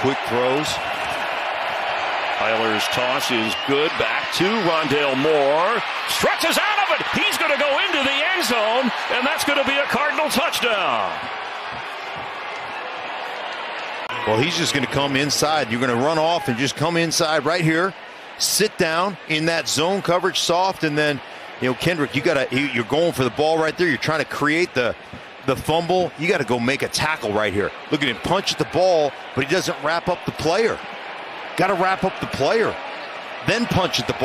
quick throws. Kyler's toss is good. Back to Rondale Moore. Stretches out of it. He's going to go into the end zone, and that's going to be a Cardinal touchdown. Well, he's just going to come inside. You're going to run off and just come inside right here, sit down in that zone coverage soft, and then, you know, Kendrick, you got to you're going for the ball right there. You're trying to create the the fumble. You got to go make a tackle right here. Look at him punch at the ball, but he doesn't wrap up the player. Got to wrap up the player, then punch at the ball.